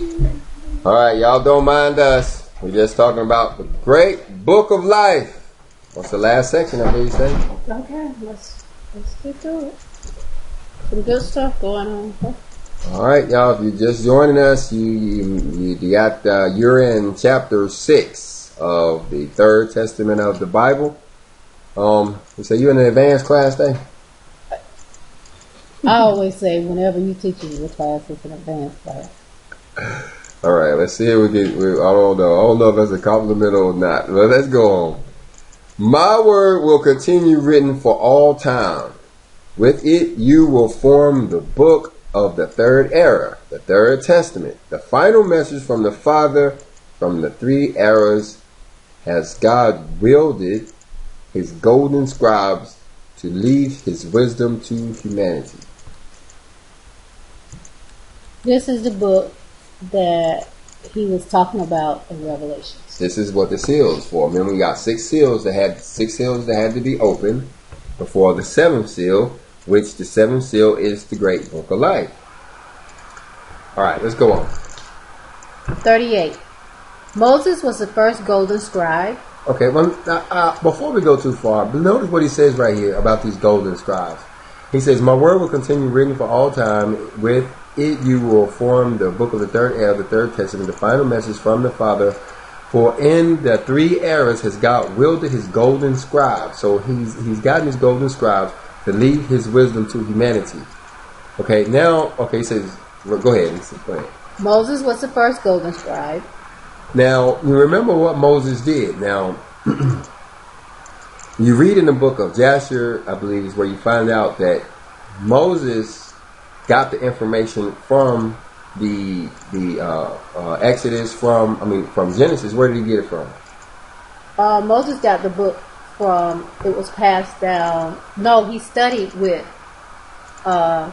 All right, y'all don't mind us. We're just talking about the great book of life. What's the last section of it, say? Okay, let's let's get to it. Some good stuff going on. All right, y'all. If you're just joining us, you you, you got uh, you're in chapter six of the third testament of the Bible. Um, so you're in an advanced class day? I always say whenever you teach in your class, it's an advanced class. All right, let's see if we can. We, I don't know. I don't know if that's a compliment or not. But let's go on. My word will continue written for all time. With it, you will form the book of the third era, the third testament, the final message from the Father from the three eras has God wielded his golden scribes to leave his wisdom to humanity. This is the book that he was talking about in Revelations. This is what the seal is for. Remember, we got six seals that had six seals that had to be opened before the seventh seal, which the seventh seal is the great book of life. All right, let's go on. 38. Moses was the first golden scribe. Okay, well, uh, uh, before we go too far, notice what he says right here about these golden scribes. He says, "My word will continue written for all time. With it, you will form the book of the third era, the third testament, the final message from the Father." For in the three eras has God wielded his golden scribe. So he's he's gotten his golden scribes to leave his wisdom to humanity. Okay, now okay, he says go ahead, go ahead. Moses was the first golden scribe. Now, you remember what Moses did. Now, you read in the book of Jasher, I believe, is where you find out that Moses got the information from the the uh, uh, Exodus, from I mean, from Genesis. Where did he get it from? Uh, Moses got the book from. It was passed down. No, he studied with uh,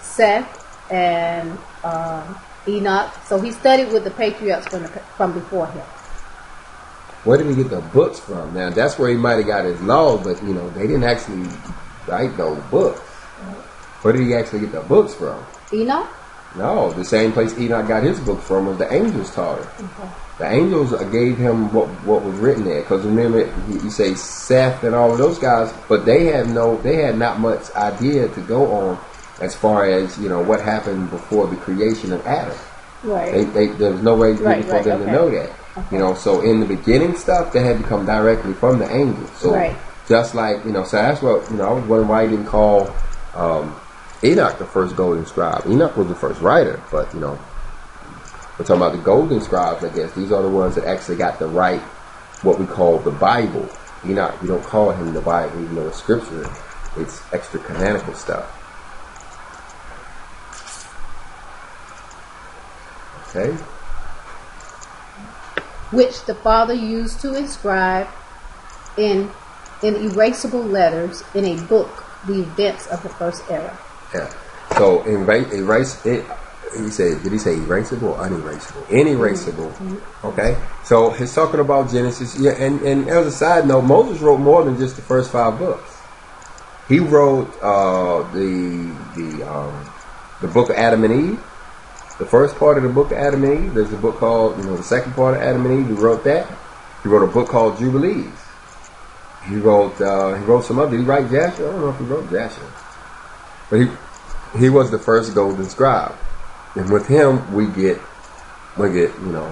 Seth and um, Enoch. So he studied with the patriarchs from the, from before him. Where did he get the books from? Now that's where he might have got his law, but you know they didn't actually write those books. Where did he actually get the books from? Enoch. No, the same place Enoch got his book from was the angels taught him. Okay. The angels gave him what what was written there. Because remember, you say Seth and all of those guys, but they had no, they had not much idea to go on as far as you know what happened before the creation of Adam. Right. They, they, there was no way right, for right, them okay. to know that. Okay. You know, so in the beginning stuff, they had to come directly from the angels. So right. just like you know, so that's what you know. I was wondering why he didn't call um, Enoch the first golden scribe. Enoch was the first writer, but you know, we're talking about the golden scribes. I guess these are the ones that actually got the right, what we call the Bible. Enoch, we don't call him the Bible, even though it's scripture. It's extra canonical stuff. Okay. Which the Father used to inscribe in in erasable letters in a book the events of the first era. Yeah. So erase, erase it. He said, did he say erasable or unerasable? Inerasable. Mm-hmm. Okay. So he's talking about Genesis. Yeah. And, and as a side note, Moses wrote more than just the first five books. He wrote uh, the the um, the book of Adam and Eve the first part of the book of Adam and Eve. There's a book called, you know, the second part of Adam and Eve. He wrote that. He wrote a book called Jubilees. He wrote, uh, he wrote some other. Did he write Jasher? I don't know if he wrote Jasher, but he he was the first golden scribe, and with him we get we get you know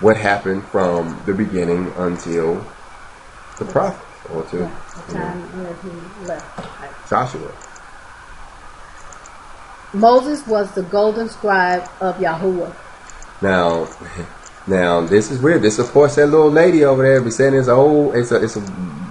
what happened from the beginning until the prophet or to yeah, the time you know, where he left. Joshua. Moses was the golden scribe of Yahuwah. Now, now this is weird. This, of course, that little lady over there be saying it's a whole. It's a. It's a.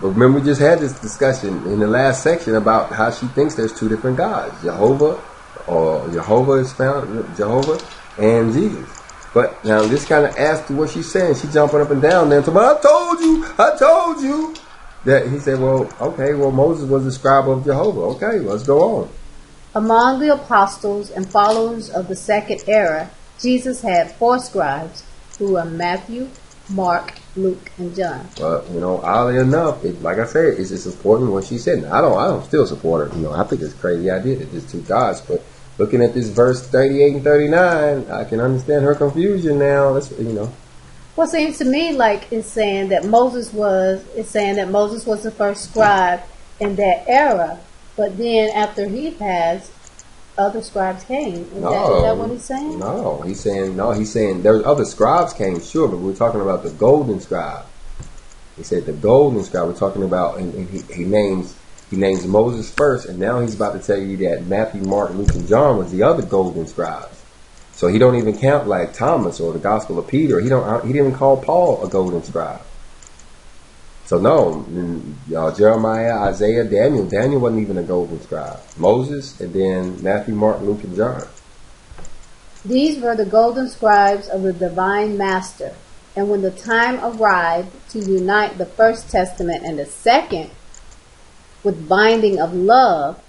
Remember, we just had this discussion in the last section about how she thinks there's two different gods: Jehovah, or Jehovah is found Jehovah, and Jesus. But now this kind of to what she's saying. She's jumping up and down there. But I told you, I told you. That he said, well, okay, well Moses was the scribe of Jehovah. Okay, let's go on. Among the apostles and followers of the second era, Jesus had four scribes who are um, Matthew, Mark, Luke, and John. Well, you know, oddly enough, it, like I said, it's just important what she said. Now, I don't, I don't still support her. You know, I think it's a crazy idea that there's two gods, but looking at this verse 38 and 39, I can understand her confusion now. That's, you know. Well, it seems to me like it's saying that Moses was, it's saying that Moses was the first scribe in that era, but then after he passed, other scribes came. Is, No. that, is that what he's saying? No, he's saying no. He's saying there's other scribes came, sure, but we're talking about the golden scribe. He said the golden scribe. We're talking about, and, and he, he names he names Moses first, and now he's about to tell you that Matthew, Mark, Luke, and John was the other golden scribes. So he don't even count like Thomas or the Gospel of Peter. He don't. He didn't even call Paul a golden scribe. So no, uh, Jeremiah, Isaiah, Daniel. Daniel wasn't even a golden scribe. Moses, and then Matthew, Mark, Luke, and John. These were the golden scribes of the divine master. And when the time arrived to unite the first testament and the second with binding of love,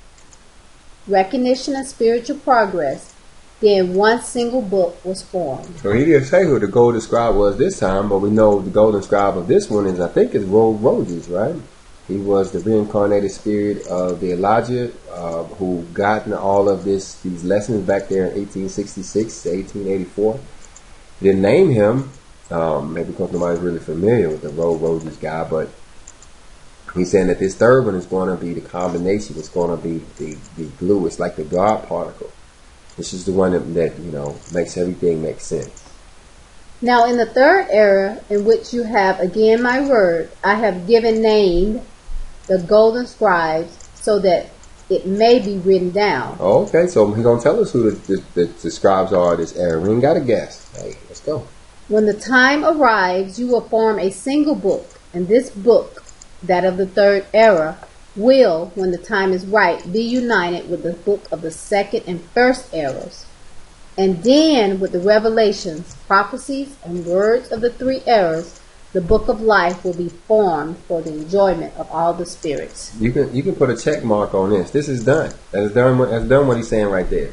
recognition of spiritual progress, then one single book was formed. So he didn't say who the golden scribe was this time, but we know the golden scribe of this one is, I think, is Ro Roses, right? He was the reincarnated spirit of the Elijah uh, who gotten all of this these lessons back there in 1866 to 1884. Didn't name him, um, maybe because nobody's really familiar with the Ro Roses guy, but he's saying that this third one is going to be the combination. It's going to be the, the glue. It's like the God particle. This is the one that, that you know makes everything make sense. Now, in the third era, in which you have again my word, I have given name the golden scribes, so that it may be written down. Oh, okay, so he's gonna tell us who the, the, the, the scribes are this era. We ain't got to guess. Hey, let's go. When the time arrives, you will form a single book, and this book, that of the third era, will, when the time is right, be united with the book of the second and first eras. And then, with the revelations, prophecies, and words of the three eras, the book of life will be formed for the enjoyment of all the spirits. You can you can put a check mark on this. This is done. That's done. That's done. What he's saying right there.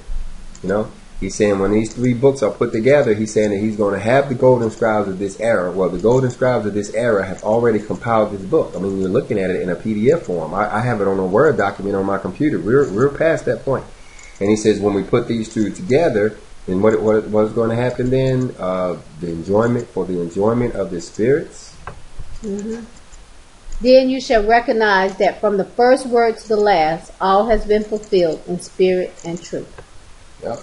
You know, he's saying when these three books are put together, he's saying that he's going to have the golden scribes of this era. Well, the golden scribes of this era have already compiled this book. I mean, you're looking at it in a PDF form. I, I have it on a Word document on my computer. We're we're past that point. And he says when we put these two together, then what what what's going to happen then? Uh, the enjoyment for the enjoyment of the spirits. Then you shall recognize that from the first word to the last, all has been fulfilled in spirit and truth. Yep.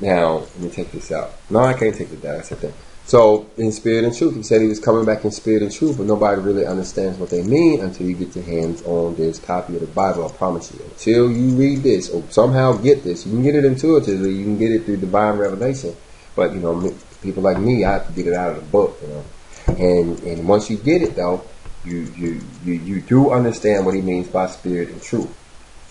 Now, let me take this out. No, I can't take it down. That's the thing. So, in spirit and truth, he said he was coming back in spirit and truth, but nobody really understands what they mean until you get your hands on this copy of the Bible. I promise you. Until you read this or somehow get this, you can get it intuitively. You can get it through divine revelation. But you know, people like me, I have to get it out of the book. You know, and and once you get it though, you you you, you do understand what he means by spirit and truth.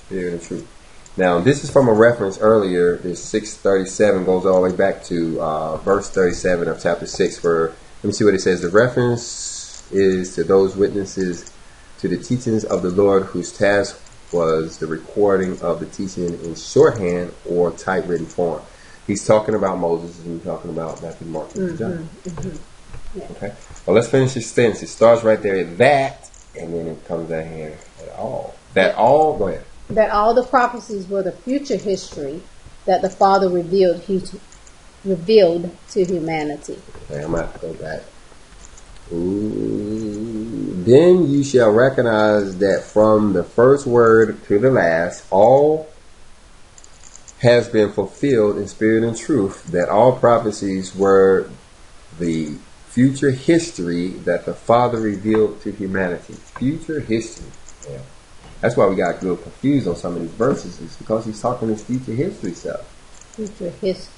Spirit and truth. Now, this is from a reference earlier. This 637 goes all the way back to uh, verse 37 of chapter 6, where, let me see what it says. The reference is to those witnesses to the teachings of the Lord, whose task was the recording of the teaching in shorthand or typewritten form. He's talking about Moses and he's talking about Matthew, Mark, and John. Yeah. Okay. Well, let's finish this sentence. It starts right there at that, and then it comes down here at all. That all, go ahead. That all the prophecies were the future history that the Father revealed he revealed to humanity. Okay, I'm gonna to go back. Ooh. Then you shall recognize that from the first word to the last, all has been fulfilled in spirit and truth, that all prophecies were the future history that the Father revealed to humanity. Future history. Yeah. That's why we got a little confused on some of these verses, is because he's talking this future history stuff. Future his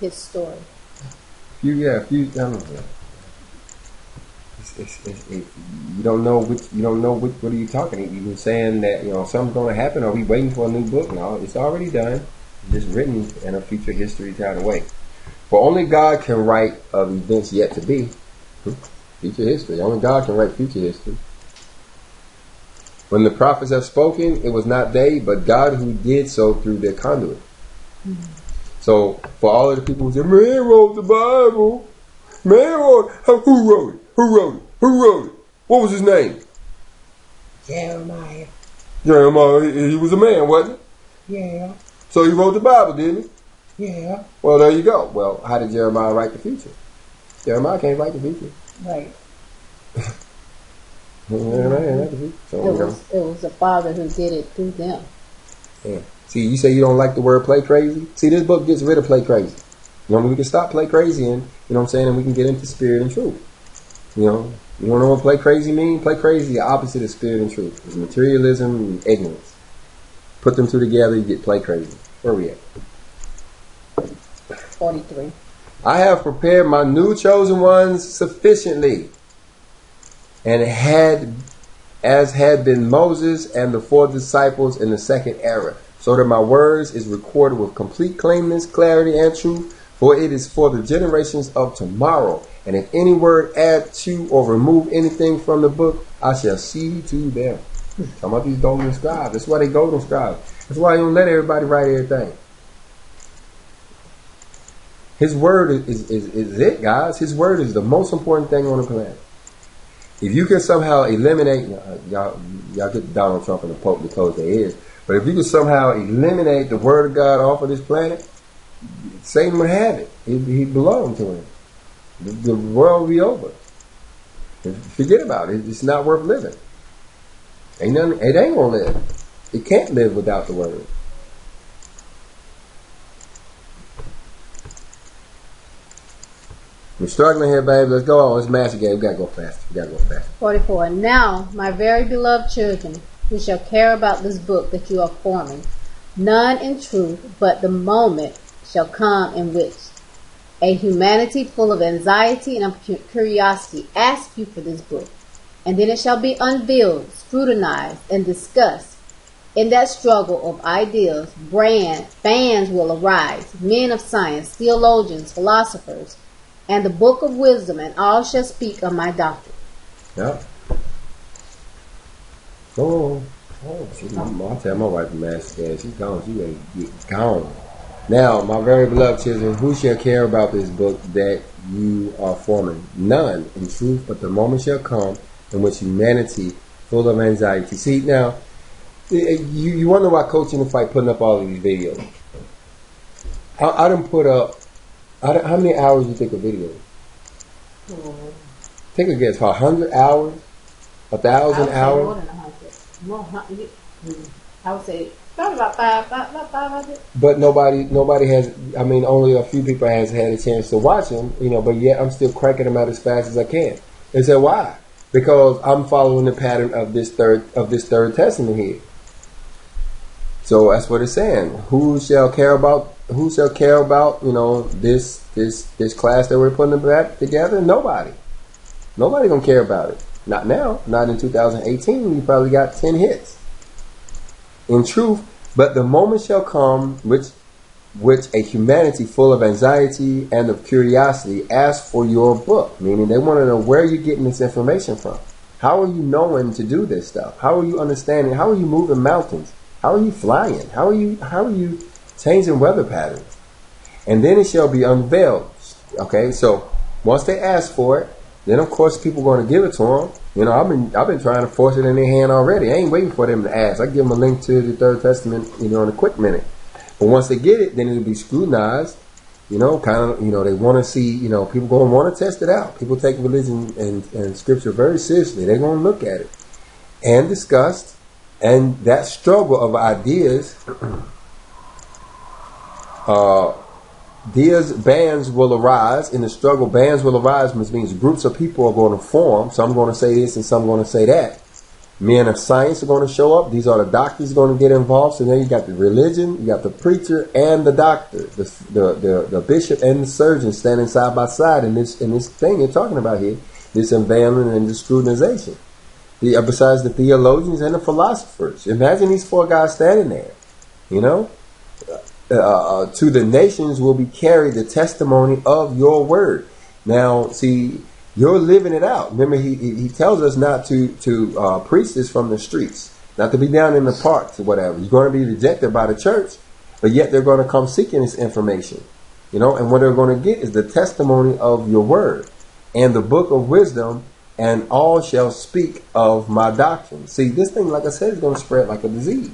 his story. Few, yeah, few. I don't know. It's, it's, it's, it, you don't know which. You don't know which. What are you talking? You been saying that you know something's going to happen. Are we waiting for a new book? No, it's already done. It's just written in a future history kind of way. For only God can write of events yet to be. Future history. Only God can write future history. When the prophets have spoken, it was not they, but God who did so through their conduit. Hmm. So for all of the people who say, "Man wrote the Bible," man wrote, who who wrote it? Who wrote it? Who wrote it? What was his name? Jeremiah. Jeremiah. He he was a man, wasn't he? Yeah. So he wrote the Bible, didn't he? Yeah. Well, there you go. Well, how did Jeremiah write the future? Jeremiah can't write the future. Right. it was it was the Father who did it through them. Yeah. See, you say you don't like the word play crazy. See, this book gets rid of play crazy. You know, we can stop play crazy and you know what I'm saying, and we can get into spirit and truth. You know, you wanna know what play crazy mean? Play crazy the opposite of spirit and truth. It's materialism and ignorance. Put them two together, you get play crazy. Where we at? Forty-three. I have prepared my new chosen ones sufficiently, and had as had been Moses and the four disciples in the second era, so that my words is recorded with complete cleanness, clarity, and truth. For it is for the generations of tomorrow. And if any word add to or remove anything from the book, I shall see to them. Talking about these golden scribes. That's why they golden scribes. That's why you don't let everybody write everything. His word is, is, is it, guys. His word is the most important thing on the planet. If you can somehow eliminate, uh, y'all, y'all get Donald Trump and the Pope to close their ears, but if you can somehow eliminate the word of God off of this planet, Satan would have it. He, he belonged to him. The, the world will be over. Forget about it. It's not worth living. Ain't nothing, it ain't gonna live. It can't live without the word. We're struggling here, baby. Let's go oh, on. Let's master game. We gotta go fast. We gotta go fast. 44. Now, my very beloved children, who shall care about this book that you are forming, none in truth, but the moment shall come in which a humanity full of anxiety and of curiosity ask you for this book, and then it shall be unveiled, scrutinized, and discussed. In that struggle of ideas, brand, fans will arise, men of science, theologians, philosophers, and the book of wisdom, and all shall speak of my doctrine. Yeah. Oh, oh, she, I'll tell my wife master She's gone. She ready to get gone. Now, my very beloved children, who shall care about this book that you are forming? None, in truth, but the moment shall come in which humanity, full of anxiety. See, now, eh, eh, you, you wonder why Coach in the Fight putting up all of these videos. I, I didn't put up how many hours do you think a video? Mm. Take a guess. A hundred hours? A thousand hours? More than a hundred. More, I would say probably about five, five, about five hundred. But nobody, nobody has. I mean, only a few people has had a chance to watch them. You know, but yet I'm still cranking them out as fast as I can. And so why? Because I'm following the pattern of this third of this third testament here. So that's what it's saying. Who shall care about who shall care about you know this this this class that we're putting back together? Nobody. Nobody gonna care about it. Not now. Not in 2018. We probably got ten hits. In truth, but the moment shall come which which a humanity full of anxiety and of curiosity asks for your book, meaning they want to know where you're getting this information from. How are you knowing to do this stuff? How are you understanding? How are you moving mountains? How are you flying? How are you how are you changing weather patterns. And then it shall be unveiled. Okay, so once they ask for it, then of course people are going to give it to them. You know, I've been I've been trying to force it in their hand already. I ain't waiting for them to ask. I give them a link to the Third Testament, you know, in a quick minute. But once they get it, then it'll be scrutinized. You know, kind of, you know, they want to see, you know, people going to want to test it out. People take religion and, and scripture very seriously. They're going to look at it and discuss. And that struggle of ideas uh, these bands will arise in the struggle. Bands will arise, which means groups of people are going to form. Some going to say this and some going to say that. Men of science are going to show up. These are the doctors going to get involved. So then you got the religion, you got the preacher and the doctor, the, the, the, the bishop and the surgeon standing side by side in this in this thing you're talking about here, this unveiling and this scrutinization. The, uh, besides the theologians and the philosophers. Imagine these four guys standing there, you know? Uh, uh, to the nations will be carried the testimony of your word. Now, see, you're living it out. Remember, he, he tells us not to, to uh, preach this from the streets, not to be down in the parks or whatever. You're going to be rejected by the church, but yet they're going to come seeking this information. You know, and what they're going to get is the testimony of your word and the book of wisdom, and all shall speak of my doctrine. See, this thing, like I said, is going to spread like a disease.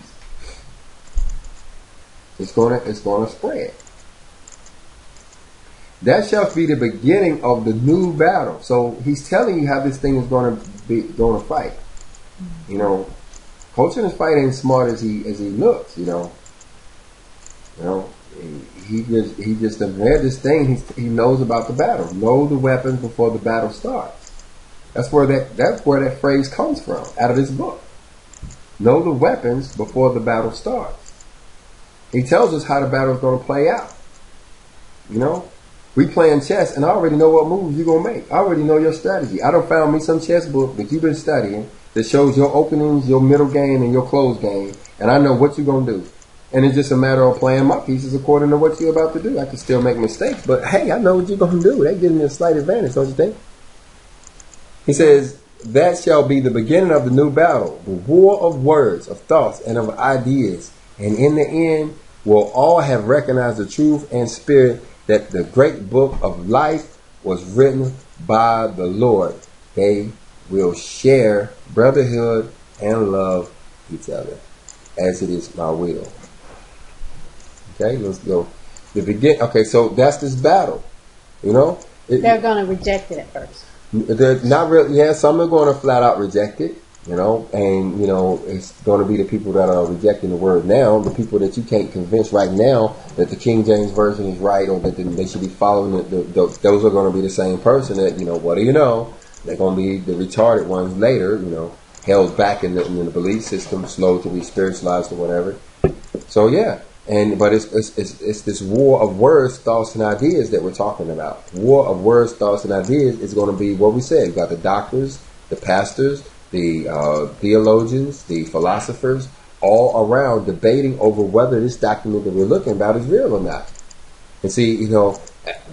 It's gonna it's gonna spread. That shall be the beginning of the new battle. So he's telling you how this thing is gonna be gonna fight. Mm-hmm. You know, Coach is fighting fight smart as he as he looks. You know, you know he, he just he just read this thing. He's, he knows about the battle. Know the weapons before the battle starts. That's where that that's where that phrase comes from out of this book. Know the weapons before the battle starts. He tells us how the battle is going to play out. You know, we playing chess, and I already know what moves you're gonna make. I already know your strategy. I don't found me some chess book that you've been studying that shows your openings, your middle game, and your close game, and I know what you're gonna do. And it's just a matter of playing my pieces according to what you're about to do. I can still make mistakes, but hey, I know what you're gonna do. That gives me a slight advantage, don't you think? He says, That shall be the beginning of the new battle, the war of words, of thoughts, and of ideas. And in the end, will all have recognized the truth and spirit that the great book of life was written by the Lord. They will share brotherhood and love each other as it is my will. Okay, let's go. The begin. Okay, so that's this battle. You know, it, they're going to reject it at first. They're not really. Yeah, some are going to flat out reject it. You know, and you know it's going to be the people that are rejecting the word now, the people that you can't convince right now that the King James version is right or that they should be following it. Those are going to be the same person that you know. What do you know? They're going to be the retarded ones later. You know, held back in the, in the belief system, slow to be spiritualized or whatever. So yeah, and but it's, it's, it's, it's, this war of words, thoughts, and ideas that we're talking about. War of words, thoughts, and ideas is going to be what we said. You got the doctors, the pastors, the uh, theologians, the philosophers, all around debating over whether this document that we're looking about is real or not. And see, you know,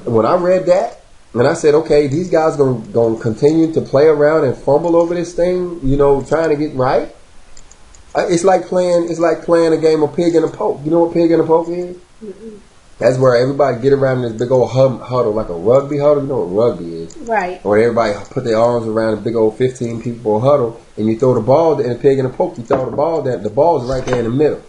when I read that, and I said, okay, these guys are going to continue to play around and fumble over this thing, you know, trying to get right. It's like playing. It's like playing a game of pig and a poke. You know what pig and a poke is? Mm-hmm. That's where everybody get around this big old huddle, like a rugby huddle. You know what rugby is, right? Where everybody put their arms around a big old fifteen people huddle, and you throw the ball in a pig and a poke. You throw the ball down. The ball is right there in the middle,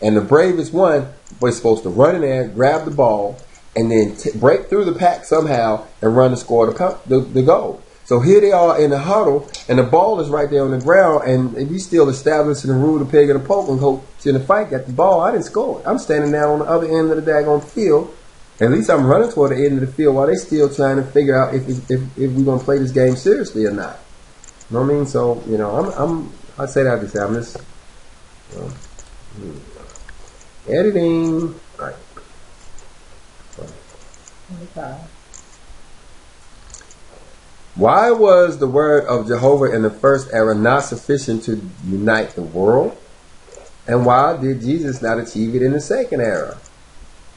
and the bravest one was supposed to run in there, grab the ball, and then t- break through the pack somehow and run to score the, the, the goal. So here they are in the huddle, and the ball is right there on the ground, and we still establishing the rule, the peg and the poke, and coach in the fight got the ball. I didn't score. I'm standing down on the other end of the daggone field. At least I'm running toward the end of the field while they still trying to figure out if if, if, we're gonna play this game seriously or not. You know what I mean? So you know, I'm I'm I say that to say I'm just you know, editing. All right. Okay. Why was the word of Jehovah in the first era not sufficient to unite the world? And why did Jesus not achieve it in the second era?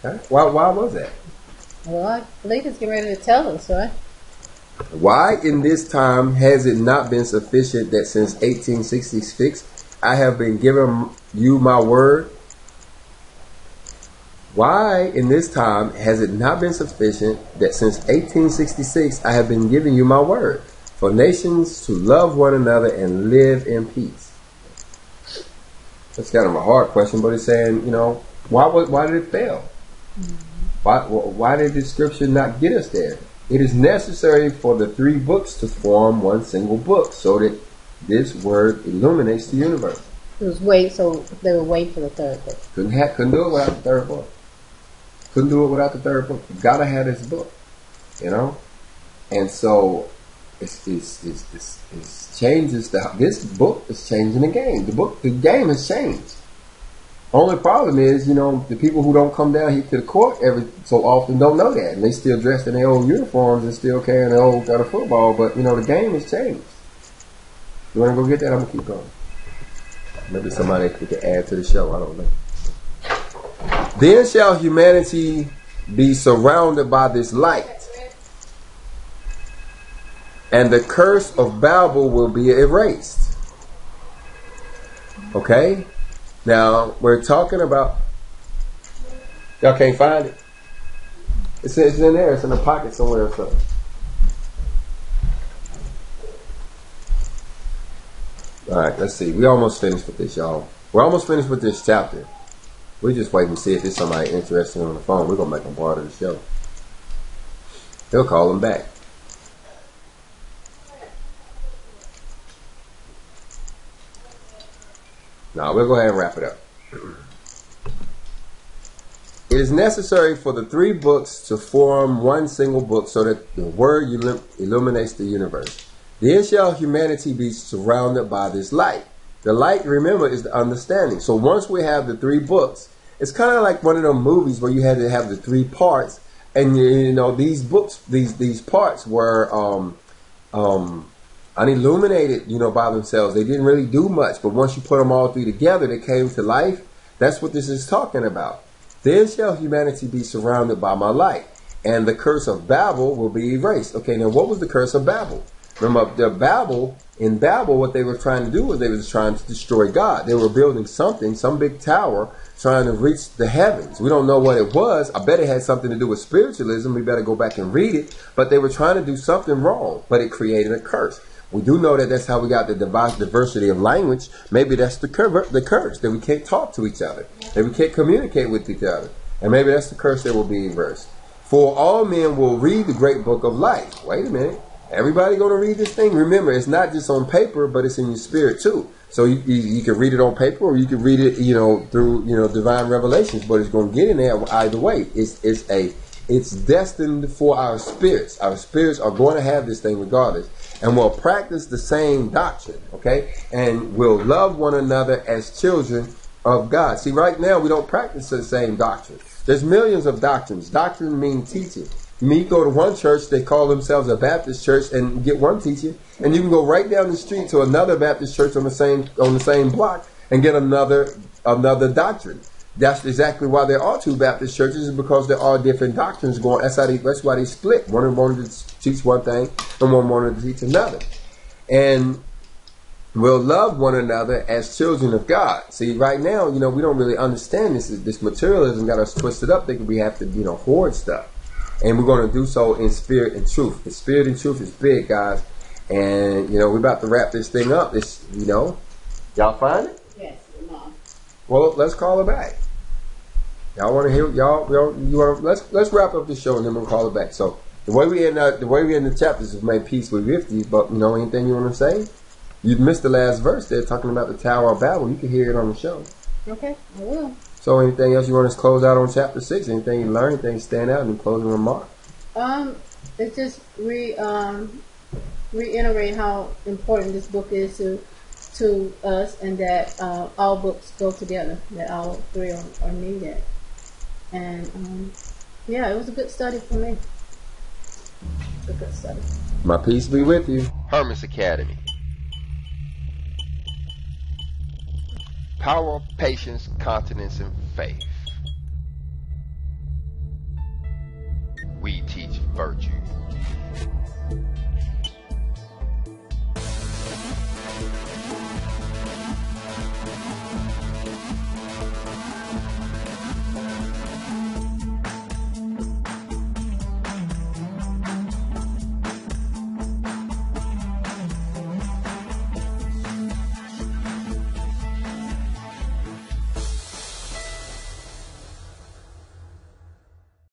Okay? Why, why was that? Well, I believe it's getting ready to tell us, right? Why in this time has it not been sufficient that since 1866 I have been given you my word why in this time has it not been sufficient that since 1866 I have been giving you my word for nations to love one another and live in peace? That's kind of a hard question, but it's saying, you know, why why did it fail? Mm-hmm. Why why did the scripture not get us there? It is necessary for the three books to form one single book, so that this word illuminates the universe. It was wait, so they were waiting for the third book. Couldn't couldn't do it without the third book. Couldn't do it without the third book. You gotta have this book, you know. And so it's it's it's, it's, it's changes the this book is changing the game. The book the game has changed. Only problem is, you know, the people who don't come down here to the court every so often don't know that, and they still dressed in their old uniforms and still carrying their old got a football. But you know, the game has changed. You want to go get that? I'm gonna keep going. Maybe somebody could add to the show. I don't know. Then shall humanity be surrounded by this light, and the curse of Babel will be erased. Okay? Now, we're talking about. Y'all can't find it? It's, it's in there, it's in a pocket somewhere or something. All right, let's see. We almost finished with this, y'all. We're almost finished with this chapter. We just wait and see if there's somebody interested on the phone. We're gonna make them part of the show. He'll call them back. Now we'll go ahead and wrap it up. It is necessary for the three books to form one single book so that the word illuminates the universe. Then shall humanity be surrounded by this light. The light, remember, is the understanding. So once we have the three books, it's kind of like one of those movies where you had to have the three parts, and you know these books, these these parts were um, um, unilluminated, you know, by themselves. They didn't really do much, but once you put them all three together, they came to life. That's what this is talking about. Then shall humanity be surrounded by my light, and the curse of Babel will be erased. Okay, now what was the curse of Babel? Remember, the Babel in Babel, what they were trying to do was they were trying to destroy God. They were building something, some big tower, trying to reach the heavens. We don't know what it was. I bet it had something to do with spiritualism. We better go back and read it. But they were trying to do something wrong, but it created a curse. We do know that that's how we got the diversity of language. Maybe that's the, cur- the curse that we can't talk to each other, that we can't communicate with each other. And maybe that's the curse that will be reversed. For all men will read the great book of life. Wait a minute. Everybody going to read this thing. Remember, it's not just on paper, but it's in your spirit too. So you, you, you, can read it on paper, or you can read it, you know, through you know divine revelations. But it's going to get in there either way. It's it's a it's destined for our spirits. Our spirits are going to have this thing regardless, and we'll practice the same doctrine. Okay, and we'll love one another as children of God. See, right now we don't practice the same doctrine. There's millions of doctrines. Doctrine means teaching. Me go to one church, they call themselves a Baptist church, and get one teaching, and you can go right down the street to another Baptist church on the same on the same block and get another another doctrine. That's exactly why there are two Baptist churches, because there are different doctrines going. That's how they, that's why they split. One wanted to teach one thing, and one wanted to teach another. And we'll love one another as children of God. See, right now, you know, we don't really understand this. This materialism got us twisted up, thinking we have to, you know, hoard stuff and we're going to do so in spirit and truth. The spirit and truth is big, guys. And you know, we're about to wrap this thing up. It's you know, y'all find it? Yes, mom. Well, let's call it back. Y'all want to hear? Y'all, y'all you want? Let's let's wrap up the show and then we'll call it back. So the way we end uh, the way we end the chapters is made peace with you. But you know, anything you want to say? You missed the last verse. They're talking about the Tower of Babel. You can hear it on the show. Okay, I will. So, anything else you want to close out on chapter six? Anything you learned? Anything stand out in closing remark? Um, it's just re um reiterate how important this book is to to us, and that uh, all books go together. That all three are, are needed. And um, yeah, it was a good study for me. A good study. My peace be with you. Hermes Academy. Power, patience, continence, and faith. We teach virtue.